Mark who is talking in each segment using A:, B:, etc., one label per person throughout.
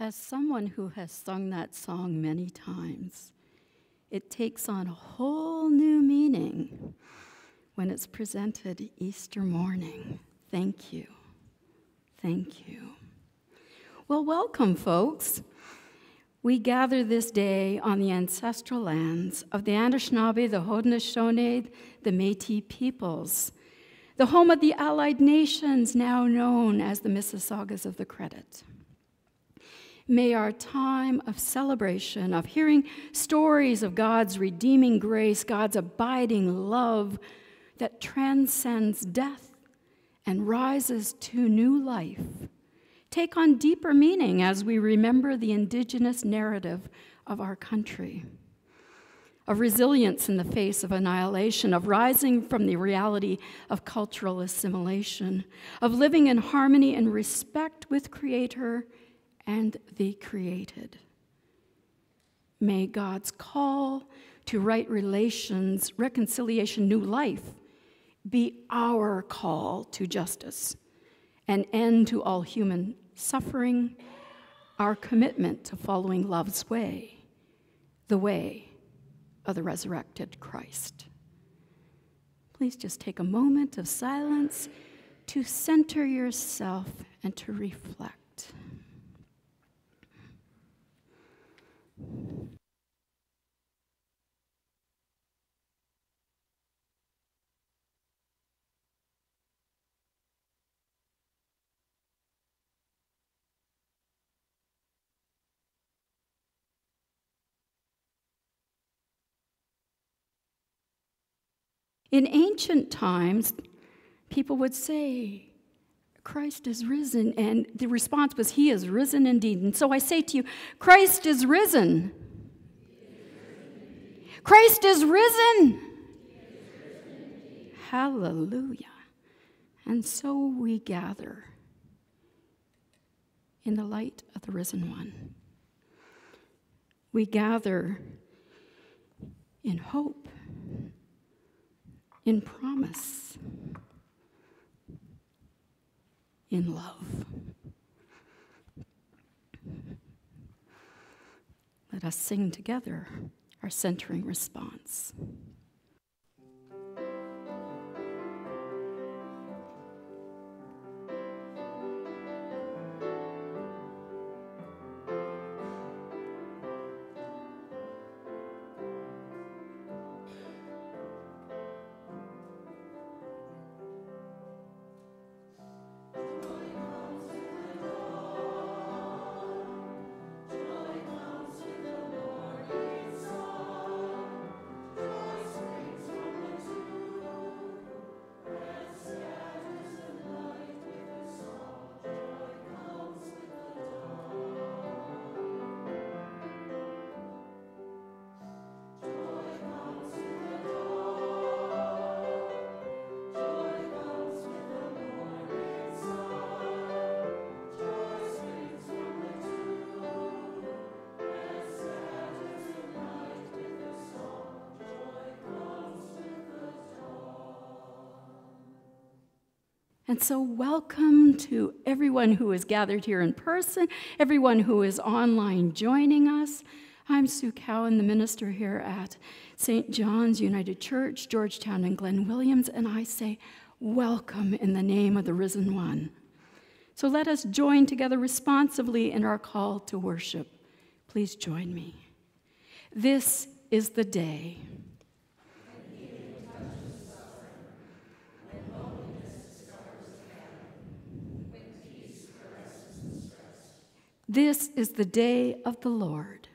A: As someone who has sung that song many times, it takes on a whole new meaning when it's presented Easter morning. Thank you. Thank you. Well, welcome, folks. We gather this day on the ancestral lands of the Anishinaabe, the Haudenosaunee, the Metis peoples, the home of the Allied nations, now known as the Mississaugas of the Credit. May our time of celebration, of hearing stories of God's redeeming grace, God's abiding love that transcends death and rises to new life, take on deeper meaning as we remember the indigenous narrative of our country. Of resilience in the face of annihilation, of rising from the reality of cultural assimilation, of living in harmony and respect with Creator and the created. May God's call to right relations, reconciliation, new life be our call to justice, an end to all human suffering, our commitment to following love's way, the way of the resurrected Christ. Please just take a moment of silence to center yourself and to reflect. In ancient times, people would say, Christ is risen. And the response was, He is risen indeed. And so I say to you, Christ is risen. Christ is risen. Hallelujah. And so we gather in the light of the risen one. We gather in hope, in promise in love. Let us sing together our centering response. And so, welcome to everyone who is gathered here in person, everyone who is online joining us. I'm Sue Cowan, the minister here at St. John's United Church, Georgetown, and Glen Williams, and I say, Welcome in the name of the risen one. So, let us join together responsively in our call to worship. Please join me. This is the day. This is the day of the Lord.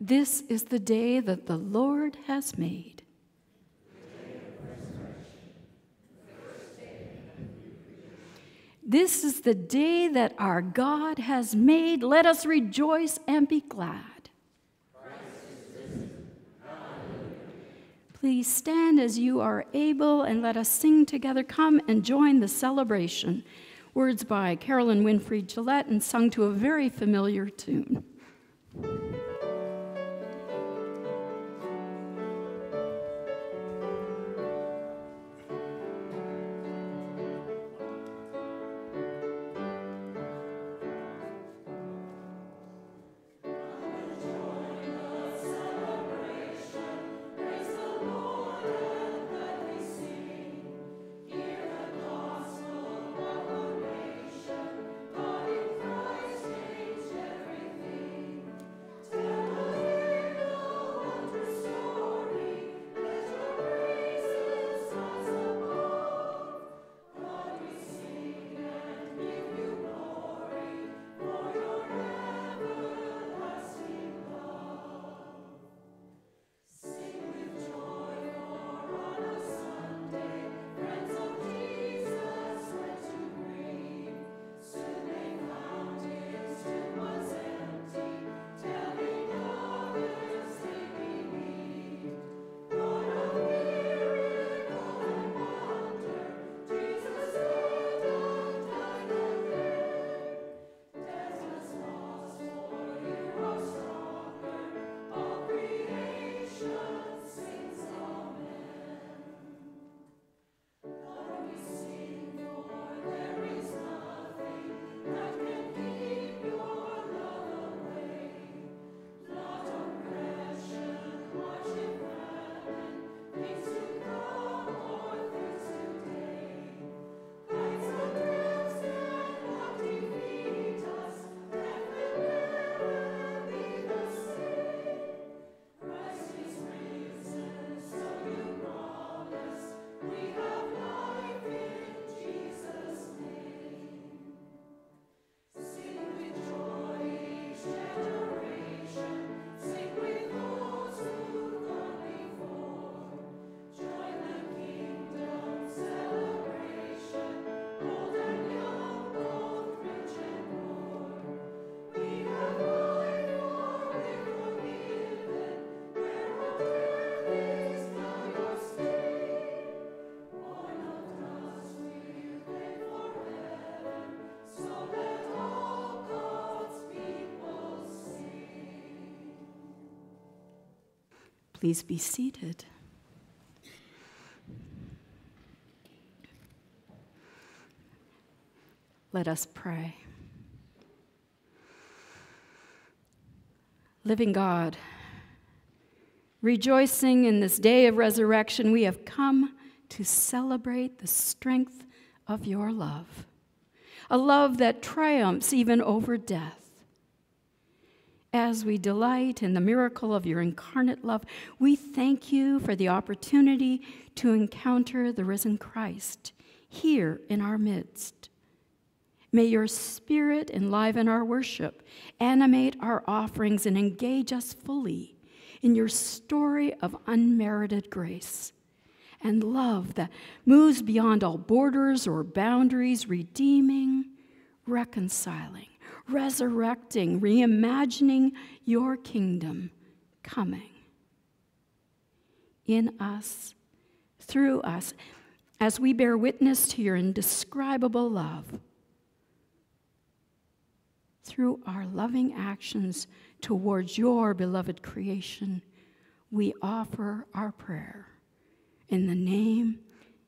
A: This is the day that the Lord has made. This is the day that our God has made. Let us rejoice and be glad. Please stand as you are able and let us sing together. Come and join the celebration. Words by Carolyn Winfrey Gillette and sung to a very familiar tune. Please be seated. Let us pray. Living God, rejoicing in this day of resurrection, we have come to celebrate the strength of your love, a love that triumphs even over death. As we delight in the miracle of your incarnate love, we thank you for the opportunity to encounter the risen Christ here in our midst. May your spirit enliven our worship, animate our offerings, and engage us fully in your story of unmerited grace and love that moves beyond all borders or boundaries, redeeming, reconciling resurrecting, reimagining your kingdom coming in us, through us, as we bear witness to your indescribable love. Through our loving actions towards your beloved creation, we offer our prayer. In the name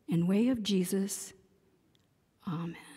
A: and way of Jesus, Amen.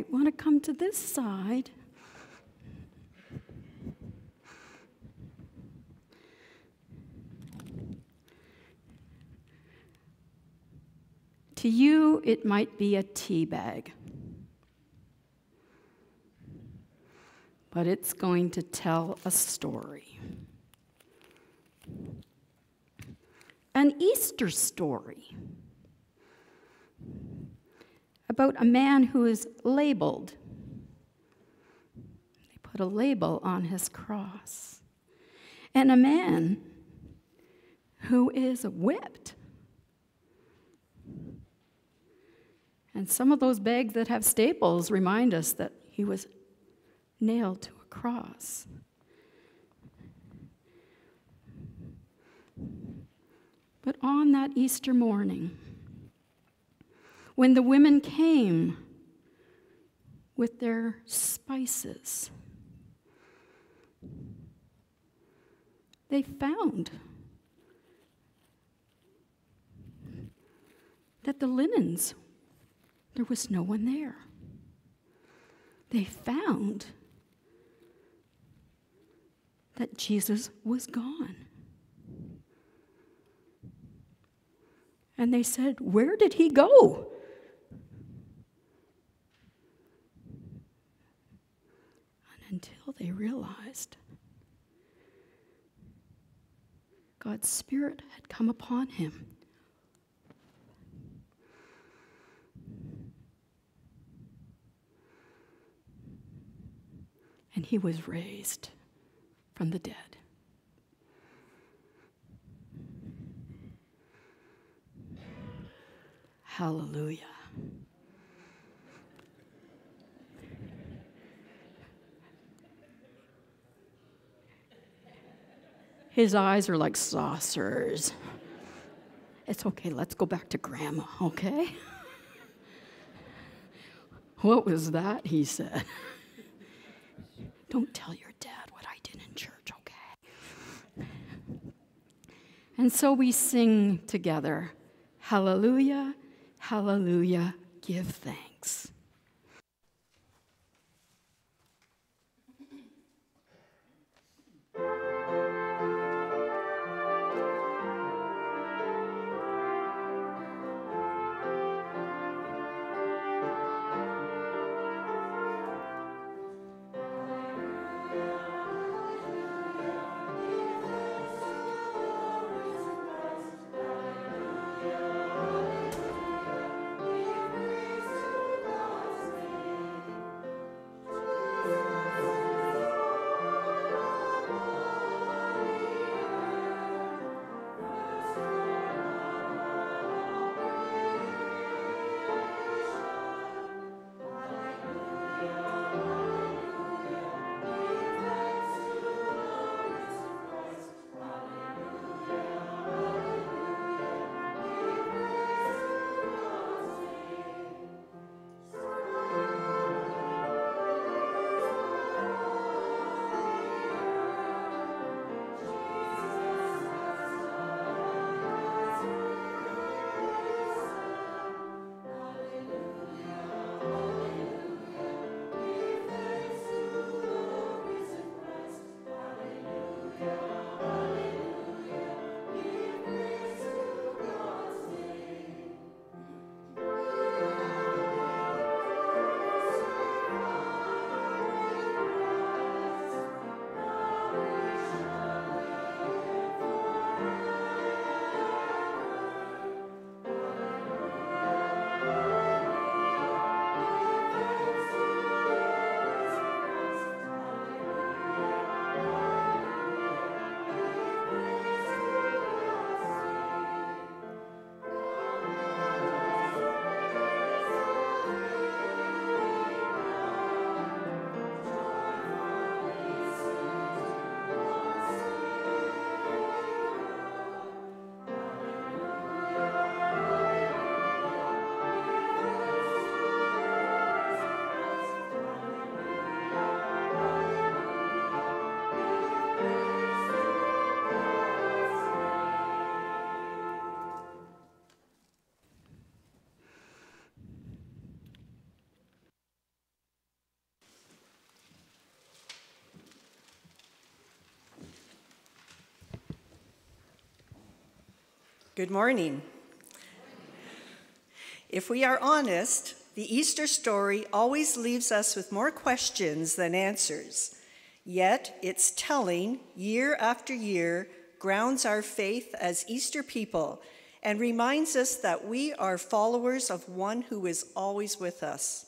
A: Might want to come to this side. To you, it might be a tea bag, but it's going to tell a story. An Easter story about a man who is labeled. They put a label on his cross. And a man who is whipped. And some of those bags that have staples remind us that he was nailed to a cross. But on that Easter morning, when the women came with their spices. They found that the linens, there was no one there. They found that Jesus was gone. And they said, Where did he go? Until they realized God's Spirit had come upon him. And he was raised from the dead. Hallelujah. His eyes are like saucers. It's okay, let's go back to grandma, okay? What was that? He said. Don't tell your dad what I did in church, okay? And so we sing together Hallelujah, Hallelujah, give thanks.
B: Good morning. If we are honest, the Easter story always leaves us with more questions than answers. Yet its telling, year after year, grounds our faith as Easter people and reminds us that we are followers of one who is always with us,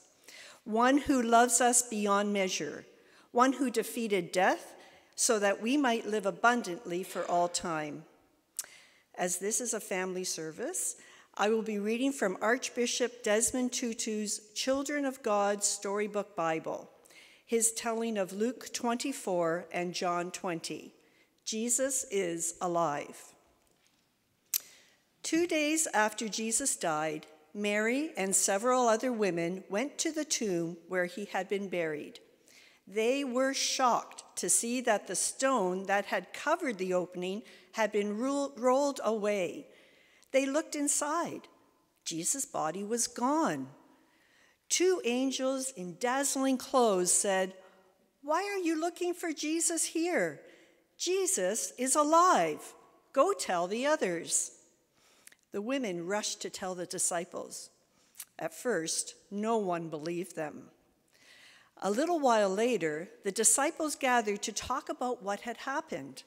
B: one who loves us beyond measure, one who defeated death so that we might live abundantly for all time. As this is a family service, I will be reading from Archbishop Desmond Tutu's Children of God Storybook Bible, his telling of Luke 24 and John 20. Jesus is alive. Two days after Jesus died, Mary and several other women went to the tomb where he had been buried. They were shocked to see that the stone that had covered the opening had been ro- rolled away. They looked inside. Jesus' body was gone. Two angels in dazzling clothes said, Why are you looking for Jesus here? Jesus is alive. Go tell the others. The women rushed to tell the disciples. At first, no one believed them. A little while later, the disciples gathered to talk about what had happened.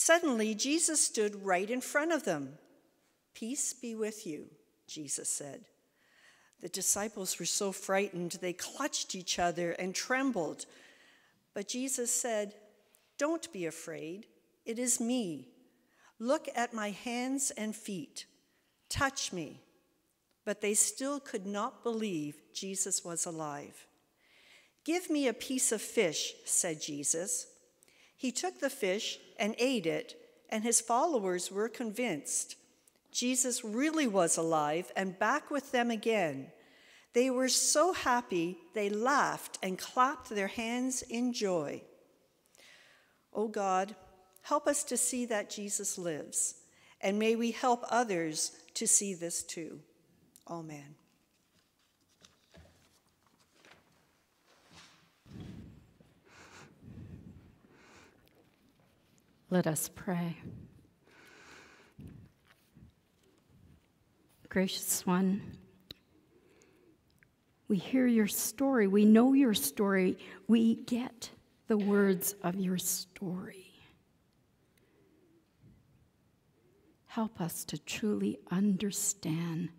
B: Suddenly, Jesus stood right in front of them. Peace be with you, Jesus said. The disciples were so frightened they clutched each other and trembled. But Jesus said, Don't be afraid. It is me. Look at my hands and feet. Touch me. But they still could not believe Jesus was alive. Give me a piece of fish, said Jesus. He took the fish and ate it, and his followers were convinced. Jesus really was alive and back with them again. They were so happy they laughed and clapped their hands in joy. Oh God, help us to see that Jesus lives, and may we help others to see this too. Amen.
A: Let us pray. Gracious one, we hear your story, we know your story, we get the words of your story. Help us to truly understand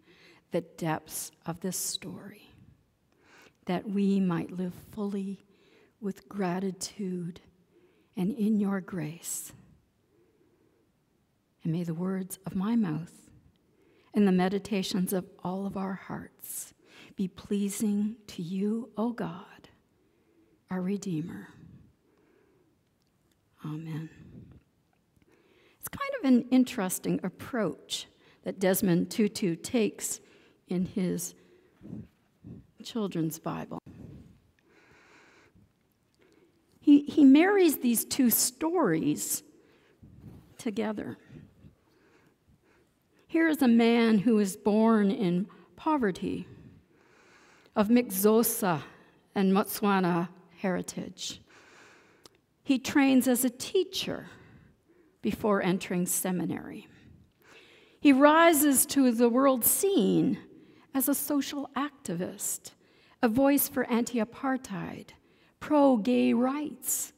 A: the depths of this story, that we might live fully with gratitude and in your grace. And may the words of my mouth and the meditations of all of our hearts be pleasing to you, O God, our Redeemer. Amen. It's kind of an interesting approach that Desmond Tutu takes in his children's Bible. He, he marries these two stories together. Here is a man who is born in poverty, of mixed Xhosa and Motswana heritage. He trains as a teacher before entering seminary. He rises to the world scene as a social activist, a voice for anti apartheid, pro gay rights,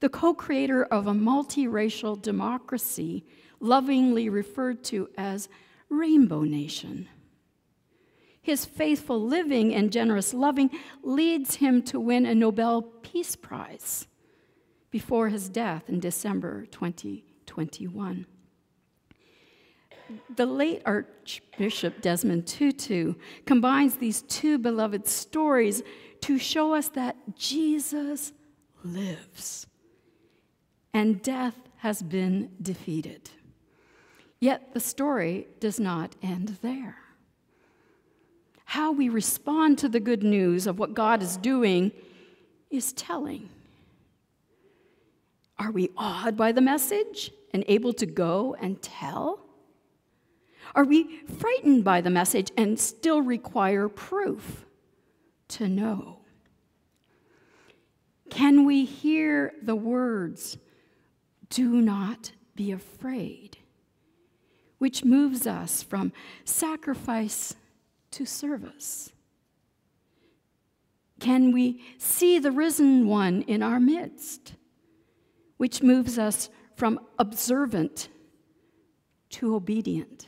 A: the co creator of a multiracial democracy lovingly referred to as Rainbow Nation. His faithful living and generous loving leads him to win a Nobel Peace Prize before his death in December 2021. The late Archbishop Desmond Tutu combines these two beloved stories to show us that Jesus lives and death has been defeated. Yet the story does not end there. How we respond to the good news of what God is doing is telling. Are we awed by the message and able to go and tell? Are we frightened by the message and still require proof? to know? Can we hear the words, do not be afraid, which moves us from sacrifice to service? Can we see the risen one in our midst, which moves us from observant to obedient?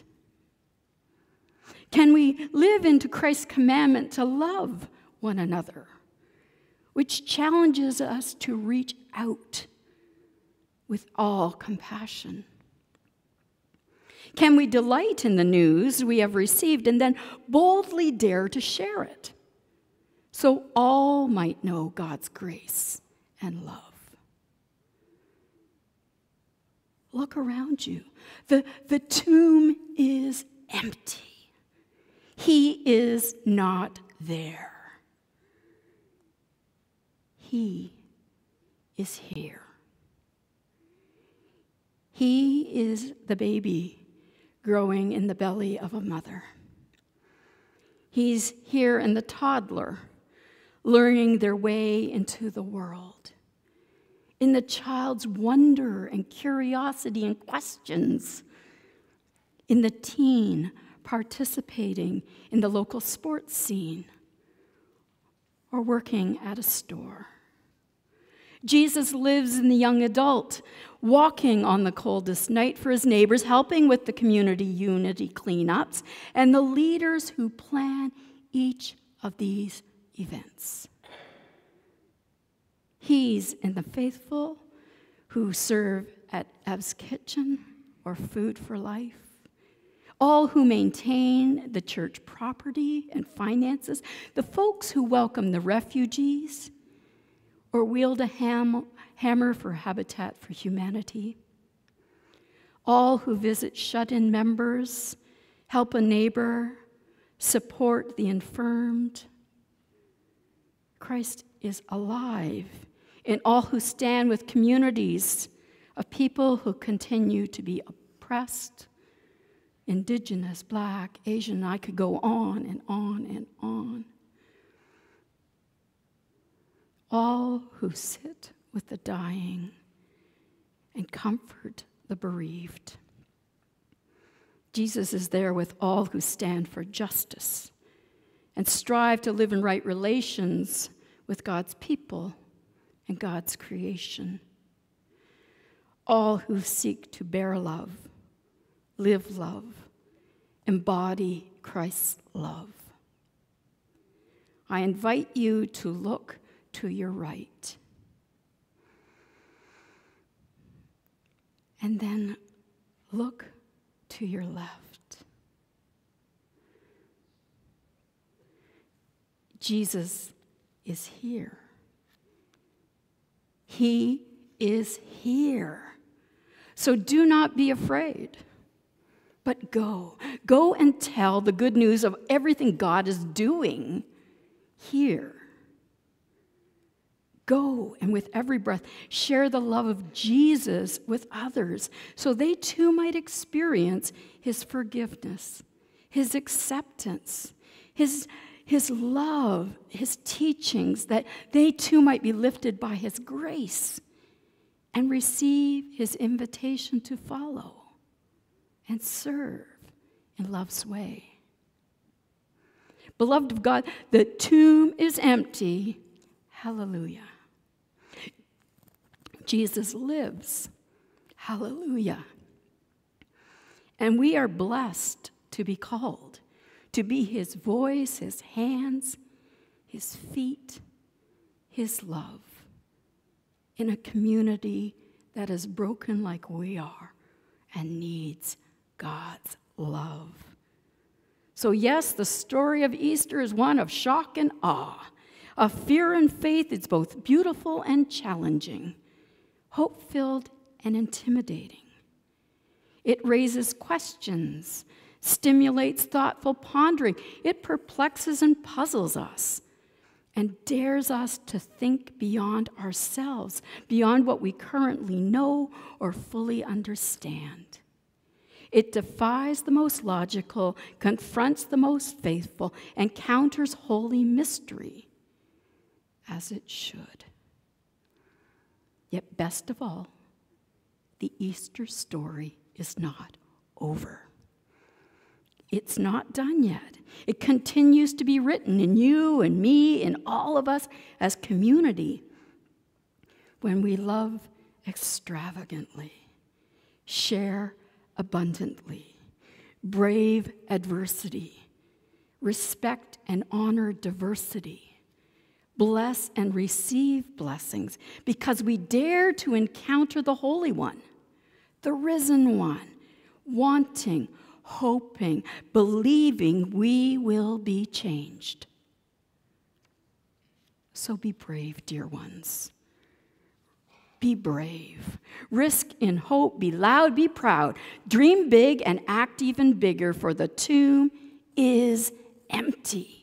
A: Can we live into Christ's commandment to love one another, which challenges us to reach out with all compassion. Can we delight in the news we have received and then boldly dare to share it so all might know God's grace and love? Look around you. The, the tomb is empty. He is not there. He is here. He is the baby growing in the belly of a mother. He's here in the toddler learning their way into the world, in the child's wonder and curiosity and questions, in the teen participating in the local sports scene or working at a store. Jesus lives in the young adult, walking on the coldest night for his neighbors, helping with the community unity cleanups, and the leaders who plan each of these events. He's in the faithful who serve at Ev's Kitchen or Food for Life, all who maintain the church property and finances, the folks who welcome the refugees or wield a ham, hammer for Habitat for Humanity, all who visit shut in members, help a neighbor, support the infirmed. Christ is alive in all who stand with communities of people who continue to be oppressed indigenous, black, Asian, I could go on and on and on. All who sit with the dying and comfort the bereaved. Jesus is there with all who stand for justice and strive to live in right relations with God's people and God's creation. All who seek to bear love, live love, embody Christ's love. I invite you to look to your right. And then look to your left. Jesus is here. He is here. So do not be afraid, but go. Go and tell the good news of everything God is doing here. Go and with every breath share the love of Jesus with others so they too might experience his forgiveness, his acceptance, his, his love, his teachings, that they too might be lifted by his grace and receive his invitation to follow and serve in love's way. Beloved of God, the tomb is empty. Hallelujah. Jesus lives. Hallelujah. And we are blessed to be called, to be his voice, his hands, his feet, his love in a community that is broken like we are and needs God's love. So, yes, the story of Easter is one of shock and awe, of fear and faith. It's both beautiful and challenging hope filled and intimidating. It raises questions, stimulates thoughtful pondering, it perplexes and puzzles us, and dares us to think beyond ourselves, beyond what we currently know or fully understand. It defies the most logical, confronts the most faithful, and counters holy mystery, as it should. Yet, best of all, the Easter story is not over. It's not done yet. It continues to be written in you and me and all of us as community when we love extravagantly, share abundantly, brave adversity, respect and honor diversity bless and receive blessings because we dare to encounter the Holy One, the risen one, wanting, hoping, believing we will be changed. So be brave, dear ones. Be brave. Risk in hope. Be loud. Be proud. Dream big and act even bigger, for the tomb is empty.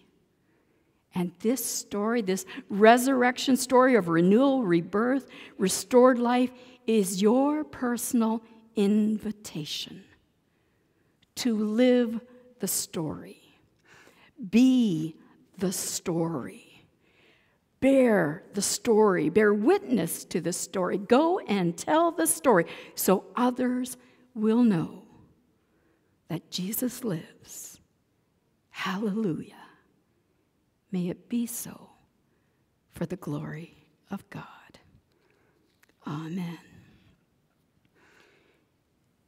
A: And this story, this resurrection story of renewal, rebirth, restored life, is your personal invitation to live the story, be the story. Bear the story, bear witness to the story. Go and tell the story so others will know that Jesus lives. Hallelujah. May it be so for the glory of God. Amen.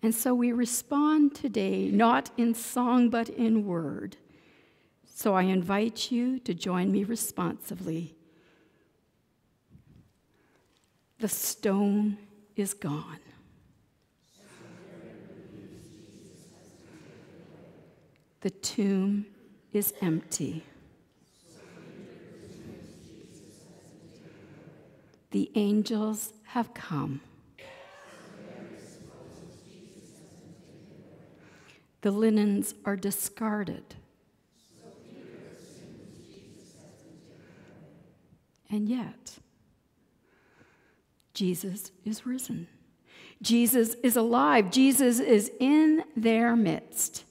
A: And so we respond today not in song but in word. So I invite you to join me responsively. The stone is gone. The tomb is empty. The angels have come. The linens are discarded. And yet, Jesus is risen. Jesus is alive. Jesus is in their midst.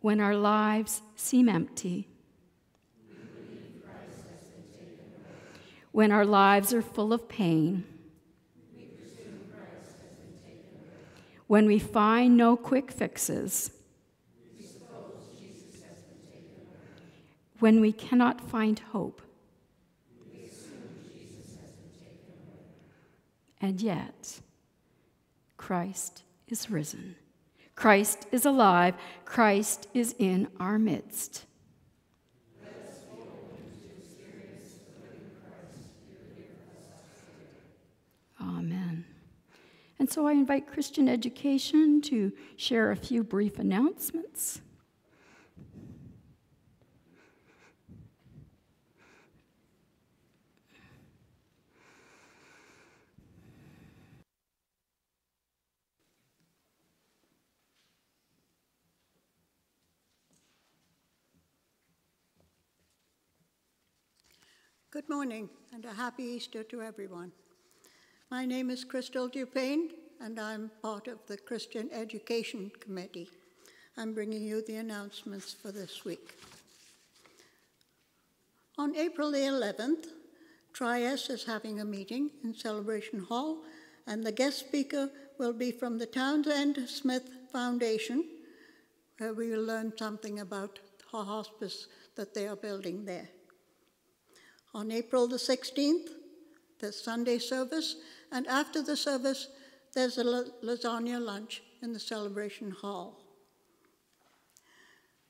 A: When our lives seem empty, when our lives are full of pain, when we find no quick fixes, when we cannot find hope, and yet Christ is risen. Christ is alive. Christ is in our midst. And so I invite Christian Education to share a few brief announcements.
C: Good morning and a happy Easter to everyone. My name is Crystal Dupain and I'm part of the Christian Education Committee. I'm bringing you the announcements for this week. On April the 11th, Tri-S is having a meeting in Celebration Hall and the guest speaker will be from the Townsend Smith Foundation where we will learn something about the hospice that they are building there. On April the 16th, there's Sunday service, and after the service, there's a lasagna lunch in the celebration hall.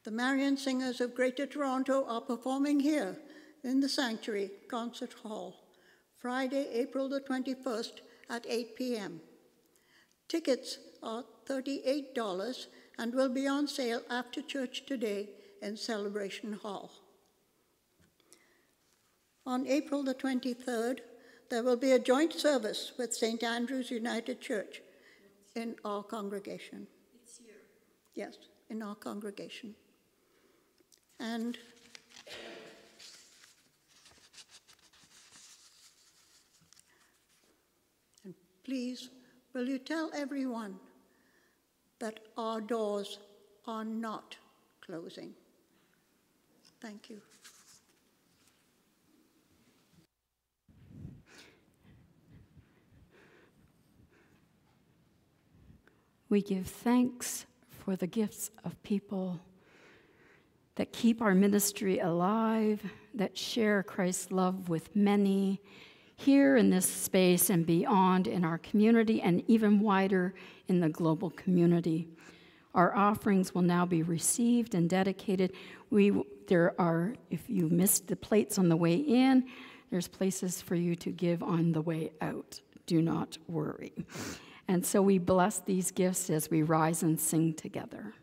C: The Marian Singers of Greater Toronto are performing here in the Sanctuary Concert Hall, Friday, April the 21st at 8 p.m. Tickets are $38 and will be on sale after church today in Celebration Hall. On April the 23rd, there will be a joint service with St. Andrew's United Church in our congregation.
A: It's here.
C: Yes, in our congregation. And and please, will you tell everyone that our doors are not closing? Thank you.
A: We give thanks for the gifts of people that keep our ministry alive, that share Christ's love with many here in this space and beyond in our community and even wider in the global community. Our offerings will now be received and dedicated. We, there are, if you missed the plates on the way in, there's places for you to give on the way out. Do not worry. And so we bless these gifts as we rise and sing together.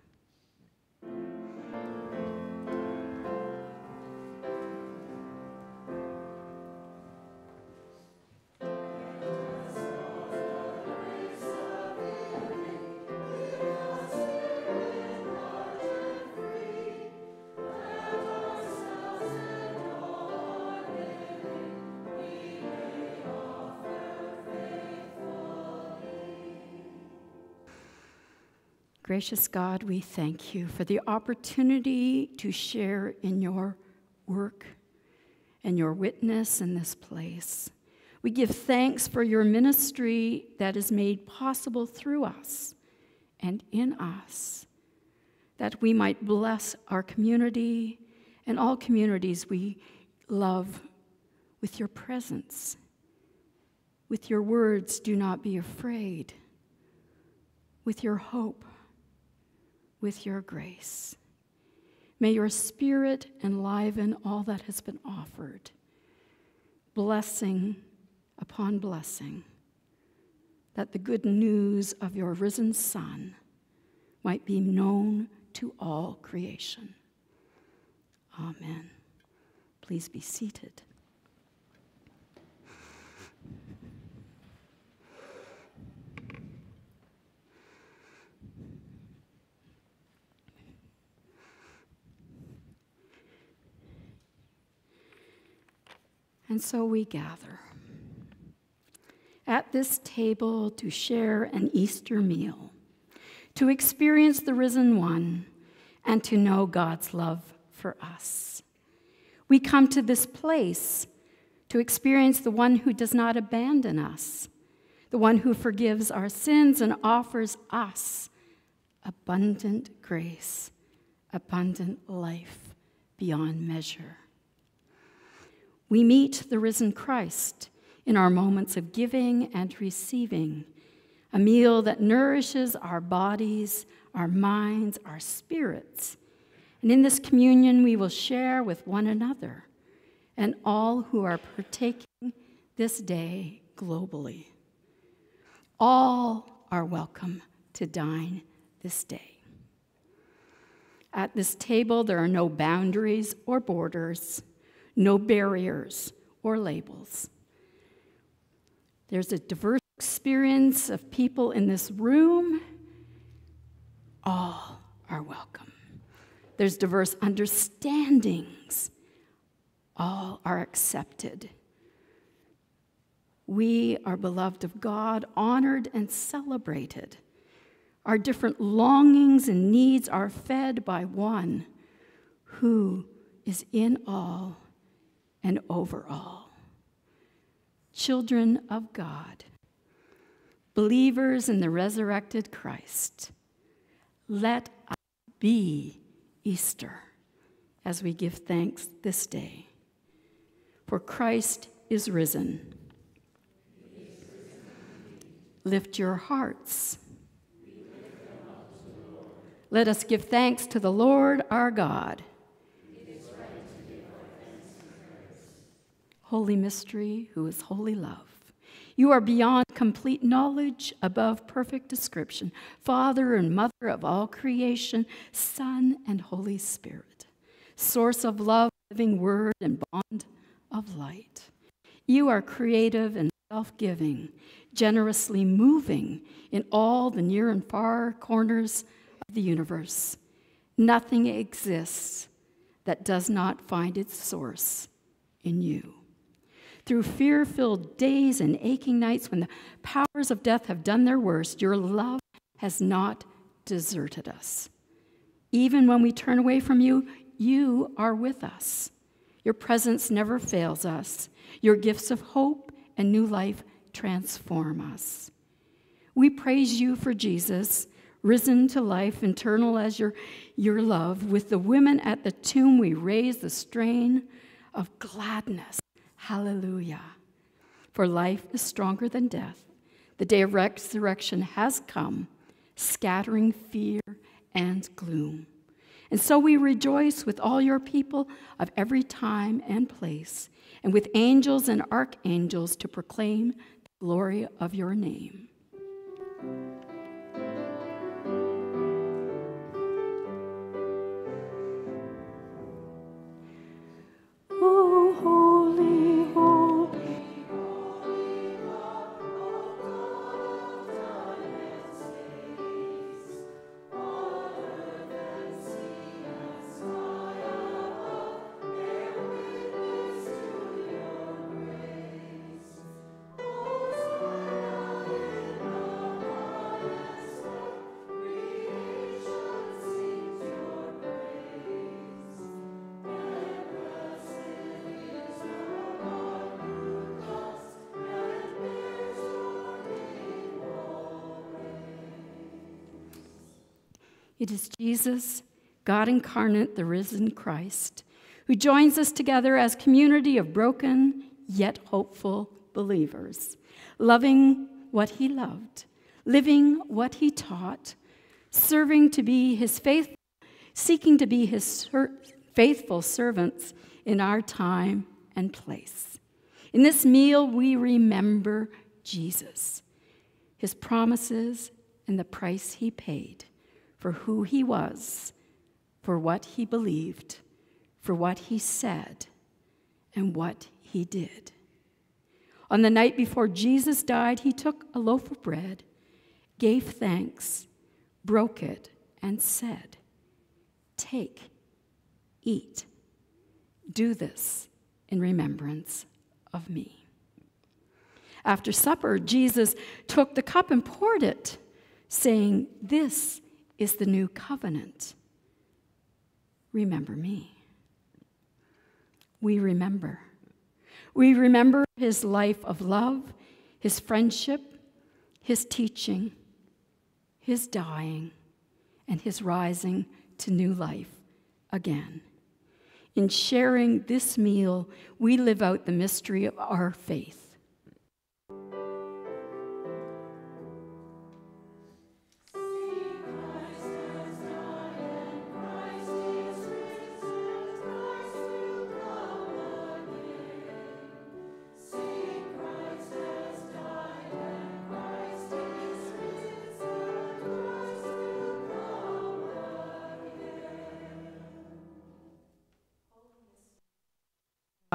A: Gracious God, we thank you for the opportunity to share in your work and your witness in this place. We give thanks for your ministry that is made possible through us and in us, that we might bless our community and all communities we love with your presence. With your words, do not be afraid. With your hope, with your grace. May your spirit enliven all that has been offered, blessing upon blessing, that the good news of your risen Son might be known to all creation. Amen. Please be seated. And so we gather at this table to share an Easter meal, to experience the risen one, and to know God's love for us. We come to this place to experience the one who does not abandon us, the one who forgives our sins and offers us abundant grace, abundant life beyond measure. We meet the risen Christ in our moments of giving and receiving, a meal that nourishes our bodies, our minds, our spirits. And in this communion, we will share with one another and all who are partaking this day globally. All are welcome to dine this day. At this table, there are no boundaries or borders no barriers or labels. There's a diverse experience of people in this room. All are welcome. There's diverse understandings. All are accepted. We are beloved of God, honored and celebrated. Our different longings and needs are fed by one who is in all and over all. Children of God, believers in the resurrected Christ, let us be Easter as we give thanks this day. For Christ is risen. Lift your hearts. Let us give thanks to the Lord our God. Holy mystery, who is holy love. You are beyond complete knowledge, above perfect description, Father and Mother of all creation, Son and Holy Spirit, source of love, living word, and bond of light. You are creative and self giving, generously moving in all the near and far corners of the universe. Nothing exists that does not find its source in you through fear filled days and aching nights when the powers of death have done their worst, your love has not deserted us. Even when we turn away from you, you are with us. Your presence never fails us. Your gifts of hope and new life transform us. We praise you for Jesus, risen to life, eternal as your, your love. With the women at the tomb, we raise the strain of gladness Hallelujah. For life is stronger than death. The day of resurrection has come, scattering fear and gloom. And so we rejoice with all your people of every time and place, and with angels and archangels to proclaim the glory of your name. It is Jesus, God incarnate, the risen Christ, who joins us together as community of broken yet hopeful believers, loving what he loved, living what he taught, serving to be his faith, seeking to be his faithful servants in our time and place. In this meal, we remember Jesus, his promises, and the price he paid for who he was, for what he believed, for what he said, and what he did. On the night before Jesus died, he took a loaf of bread, gave thanks, broke it, and said, Take, eat, do this in remembrance of me. After supper, Jesus took the cup and poured it, saying, This is the new covenant. Remember me. We remember. We remember his life of love, his friendship, his teaching, his dying, and his rising to new life again. In sharing this meal, we live out the mystery of our faith.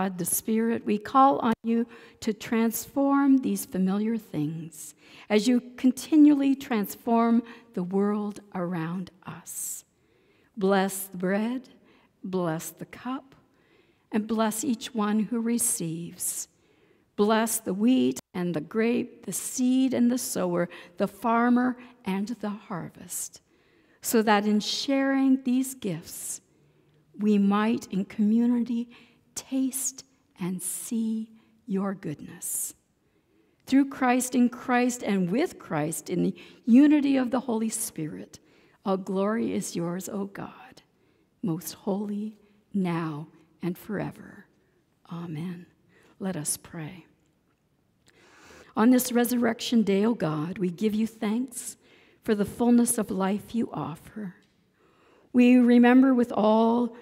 A: God, the Spirit, we call on you to transform these familiar things as you continually transform the world around us. Bless the bread, bless the cup, and bless each one who receives. Bless the wheat and the grape, the seed and the sower, the farmer and the harvest, so that in sharing these gifts, we might in community taste and see your goodness. Through Christ, in Christ, and with Christ, in the unity of the Holy Spirit, all glory is yours, O God, most holy, now and forever. Amen. Let us pray. On this resurrection day, O God, we give you thanks for the fullness of life you offer. We remember with all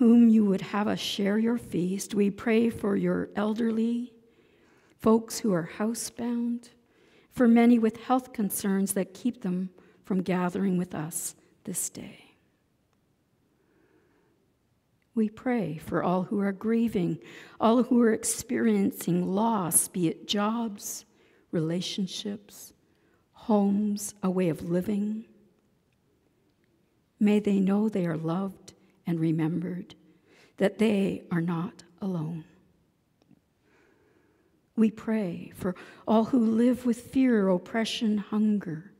A: whom you would have us share your feast. We pray for your elderly, folks who are housebound, for many with health concerns that keep them from gathering with us this day. We pray for all who are grieving, all who are experiencing loss, be it jobs, relationships, homes, a way of living. May they know they are loved and remembered that they are not alone. We pray for all who live with fear, oppression, hunger,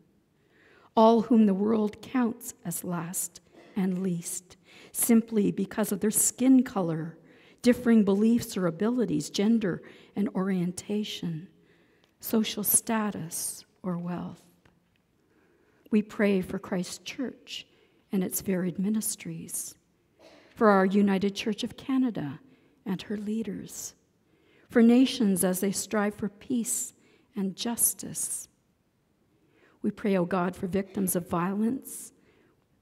A: all whom the world counts as last and least, simply because of their skin color, differing beliefs or abilities, gender and orientation, social status, or wealth. We pray for Christ's church and its varied ministries for our United Church of Canada and her leaders, for nations as they strive for peace and justice. We pray, O oh God, for victims of violence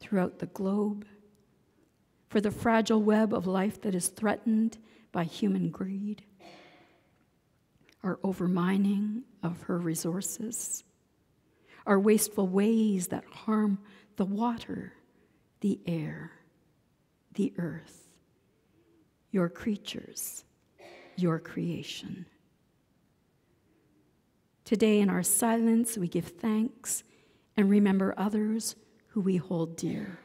A: throughout the globe, for the fragile web of life that is threatened by human greed, our overmining of her resources, our wasteful ways that harm the water, the air, the earth, your creatures, your creation. Today, in our silence, we give thanks and remember others who we hold dear.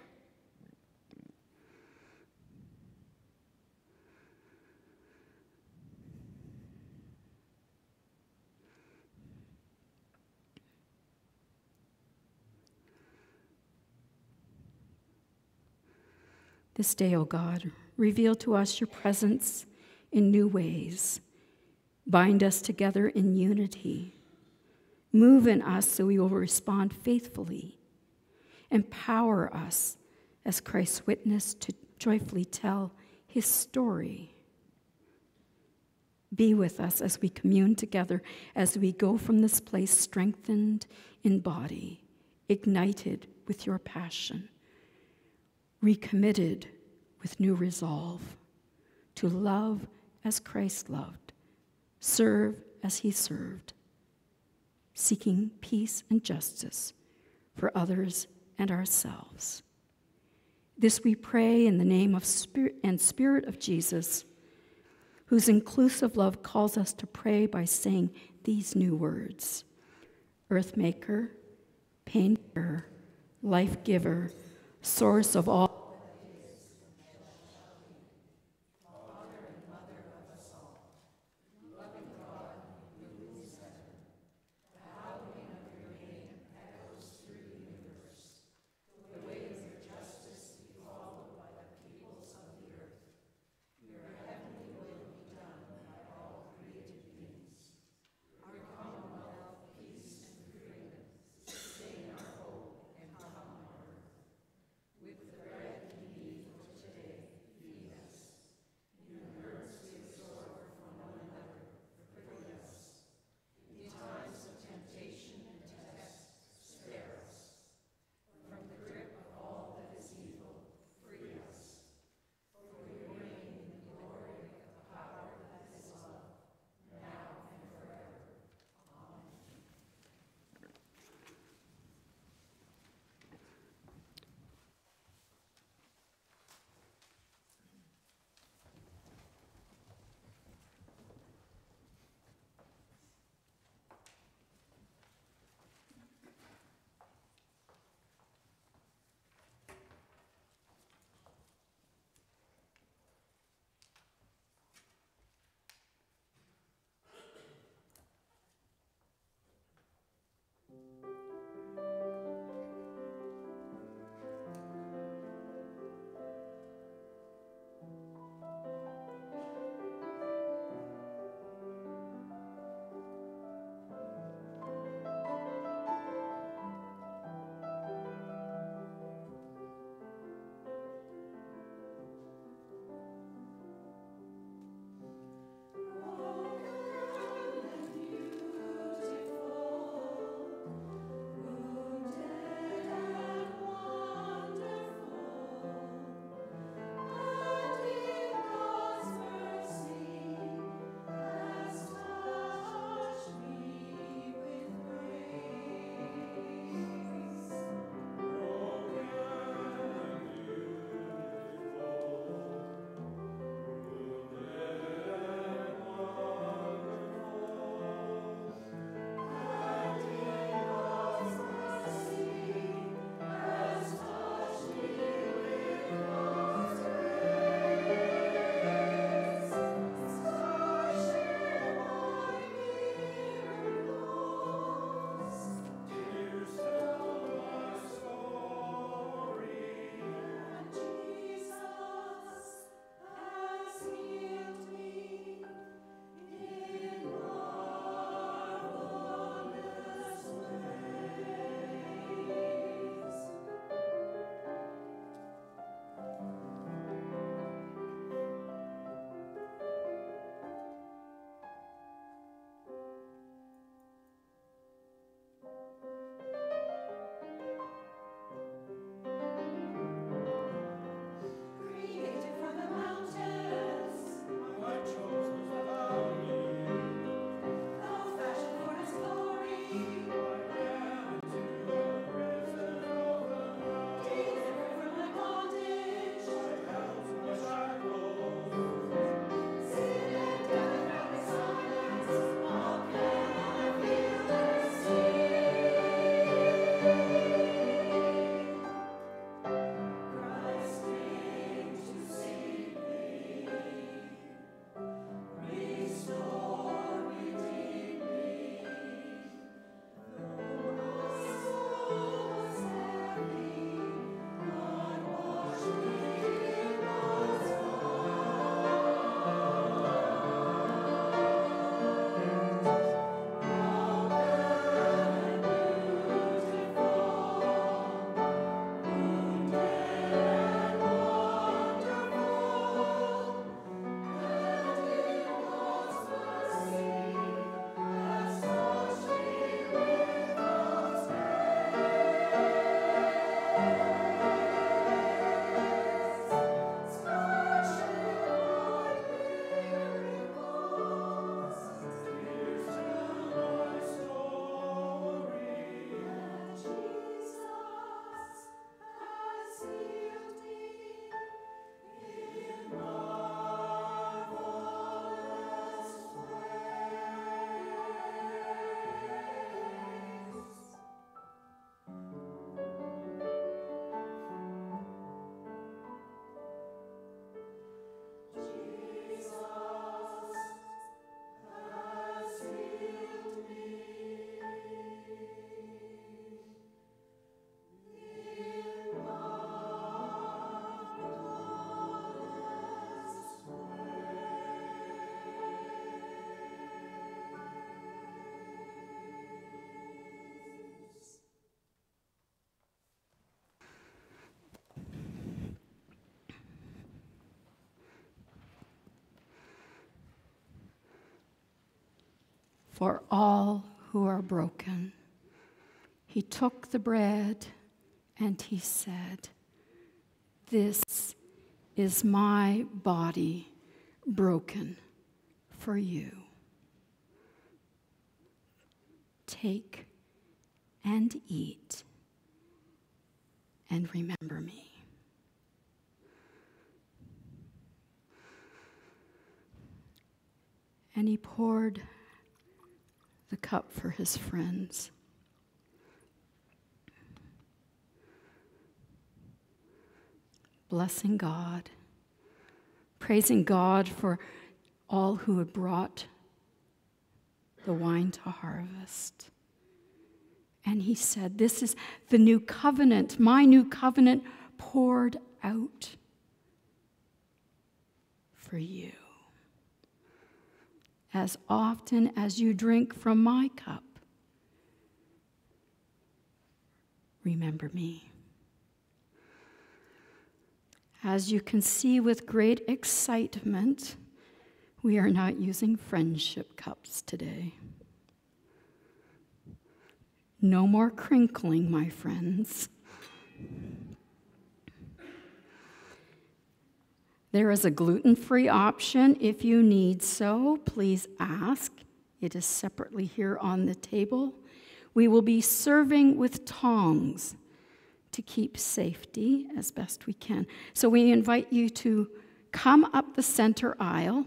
A: This day, O oh God, reveal to us your presence in new ways. Bind us together in unity. Move in us so we will respond faithfully Empower us as Christ's witness to joyfully tell his story. Be with us as we commune together, as we go from this place strengthened in body, ignited with your passion, recommitted with new resolve to love as Christ loved, serve as he served, seeking peace and justice for others and ourselves. This we pray in the name of Spirit and Spirit of Jesus, whose inclusive love calls us to pray by saying these new words Earthmaker, Pain-bearer, Life Giver, Source of all. For all who are broken. He took the bread and he said, This is my body broken for you. Take and eat and remember me. And he poured the cup for his friends. Blessing God, praising God for all who had brought the wine to harvest. And he said, This is the new covenant, my new covenant poured out for you. As often as you drink from my cup, remember me. As you can see with great excitement, we are not using friendship cups today. No more crinkling, my friends. There is a gluten free option if you need so. Please ask. It is separately here on the table. We will be serving with tongs to keep safety as best we can. So we invite you to come up the center aisle,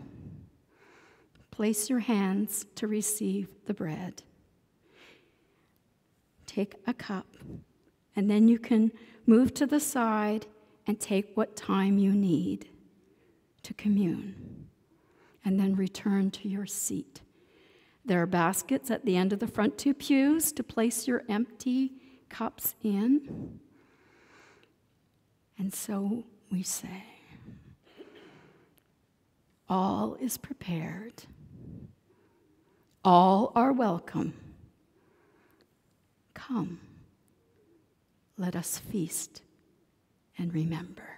A: place your hands to receive the bread take a cup, and then you can move to the side and take what time you need to commune, and then return to your seat. There are baskets at the end of the front two pews to place your empty cups in. And so we say, All is prepared, all are welcome. Come, let us feast and remember.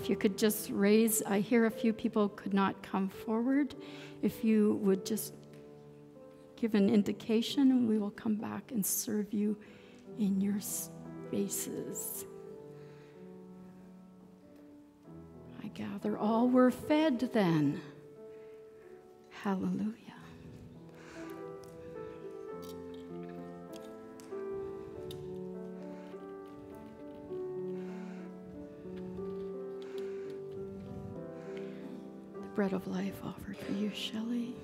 A: If you could just raise, I hear a few people could not come forward. If you would just give an indication, we will come back and serve you in your spaces. I gather all were fed then. Hallelujah. Of life offered for you, Shelley.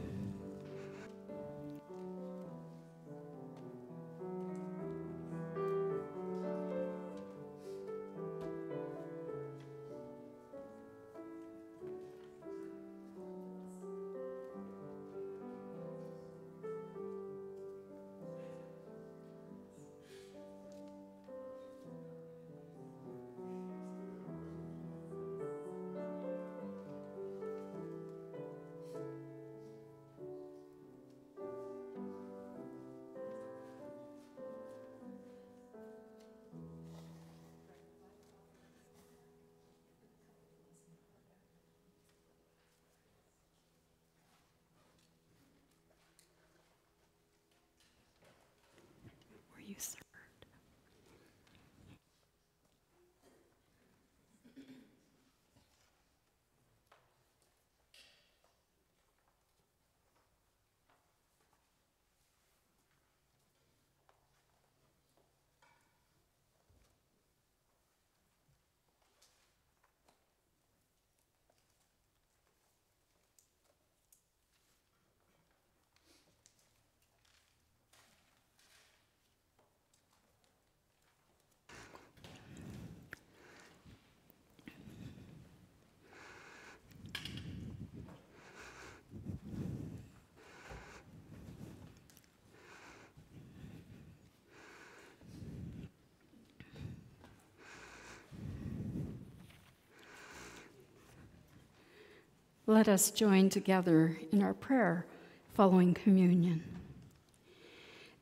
A: Let us join together in our prayer following communion.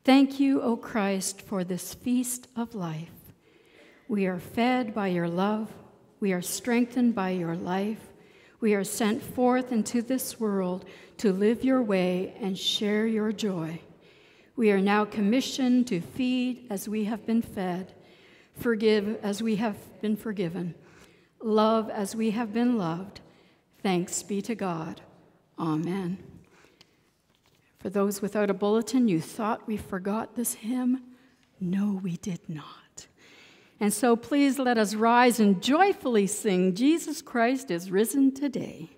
A: Thank you, O Christ, for this feast of life. We are fed by your love, we are strengthened by your life, we are sent forth into this world to live your way and share your joy. We are now commissioned to feed as we have been fed, forgive as we have been forgiven, love as we have been loved. Thanks be to God. Amen. For those without a bulletin, you thought we forgot this hymn? No, we did not. And so please let us rise and joyfully sing Jesus Christ is risen today.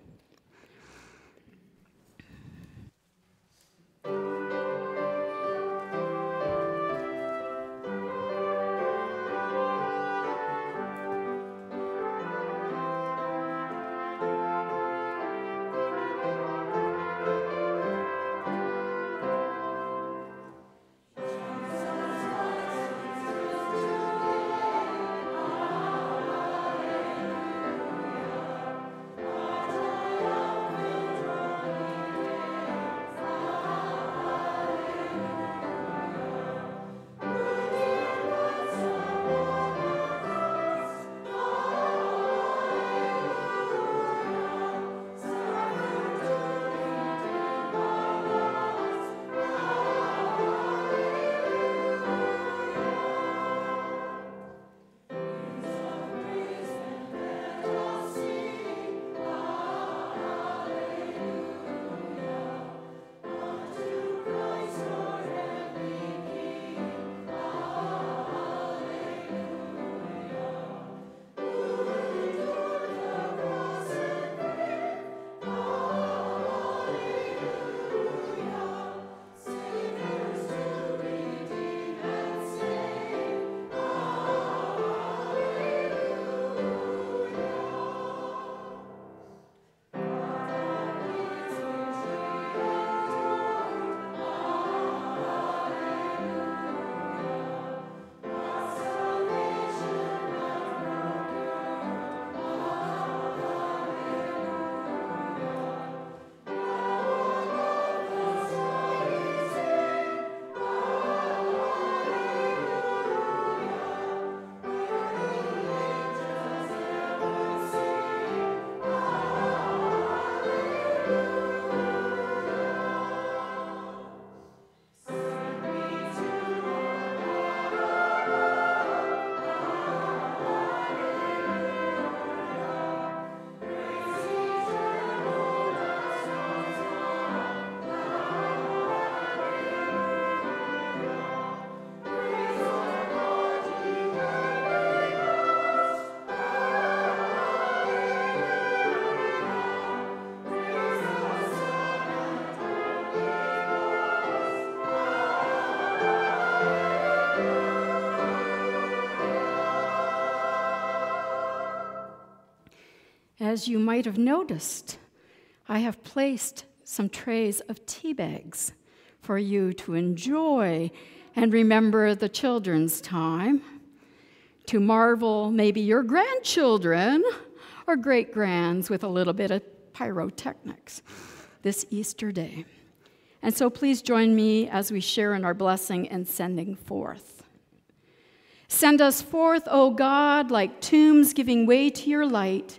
A: As you might have noticed, I have placed some trays of tea bags for you to enjoy and remember the children's time, to marvel maybe your grandchildren or great grands with a little bit of pyrotechnics this Easter day. And so please join me as we share in our blessing and sending forth. Send us forth, O God, like tombs giving way to your light.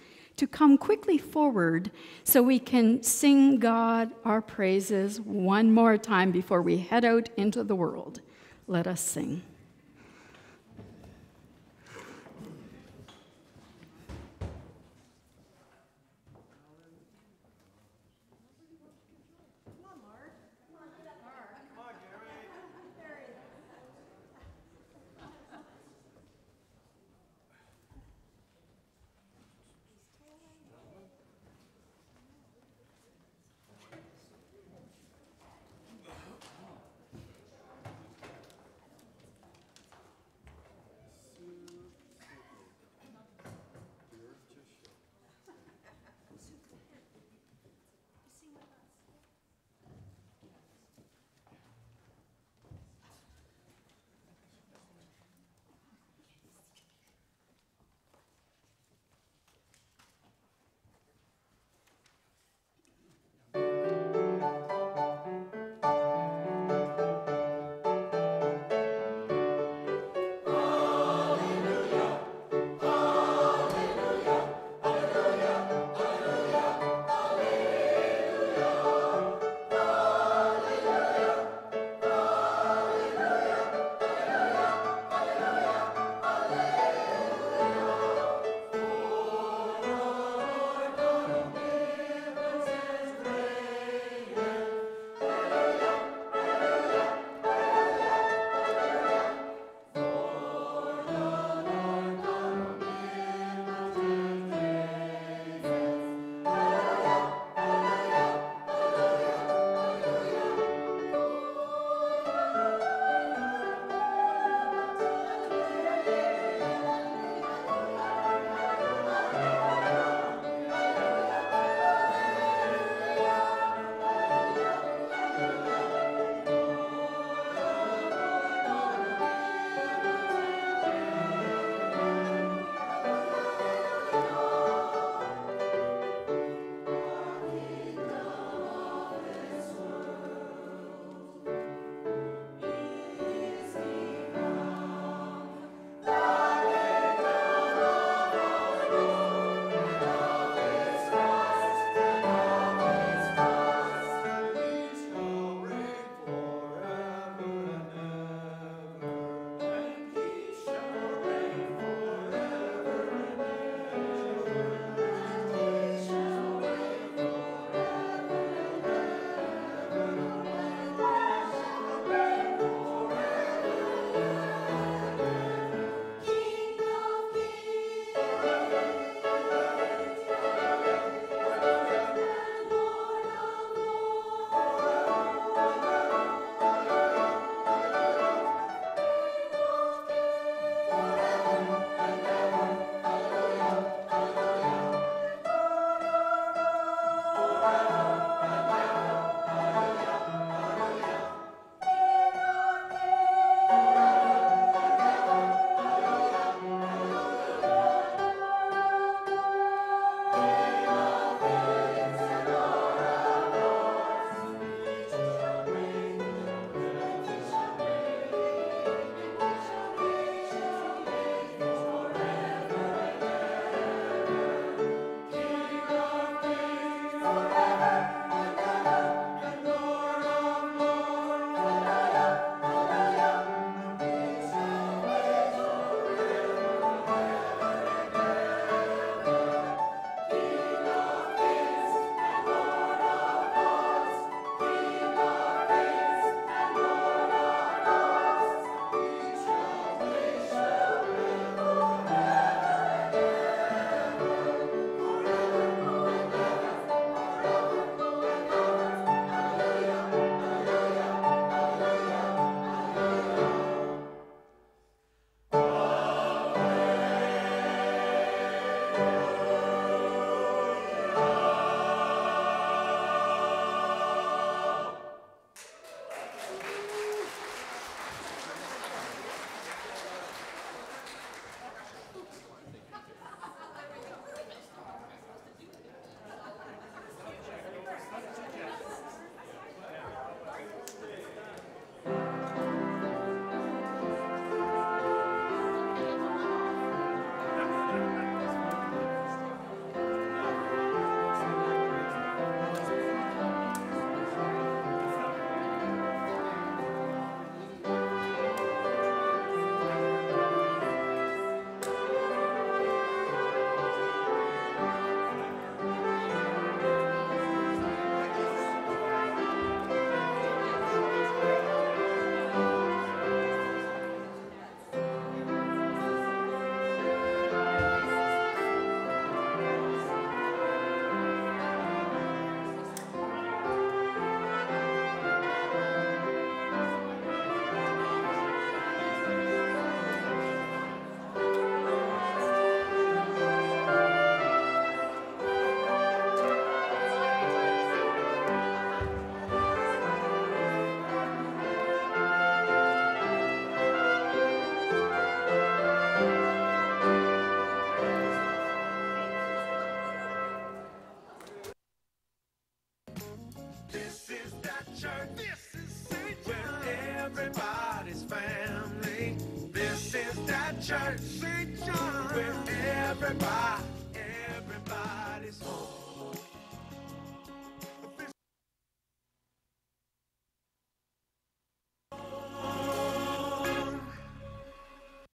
A: to come quickly forward so we can sing God our praises one more time before we head out into the world. Let us sing.